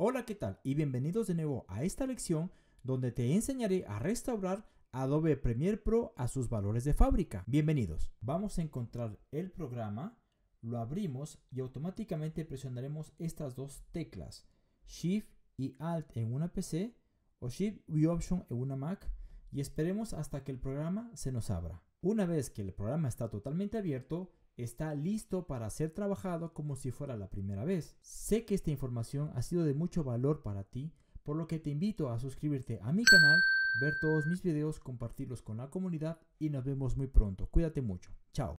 Hola, ¿qué tal? Y bienvenidos de nuevo a esta lección donde te enseñaré a restaurar Adobe Premiere Pro a sus valores de fábrica. Bienvenidos. Vamos a encontrar el programa, lo abrimos y automáticamente presionaremos estas dos teclas, Shift y Alt en una PC o Shift y Option en una Mac y esperemos hasta que el programa se nos abra. Una vez que el programa está totalmente abierto, está listo para ser trabajado como si fuera la primera vez. Sé que esta información ha sido de mucho valor para ti, por lo que te invito a suscribirte a mi canal, ver todos mis videos, compartirlos con la comunidad y nos vemos muy pronto. Cuídate mucho. Chao.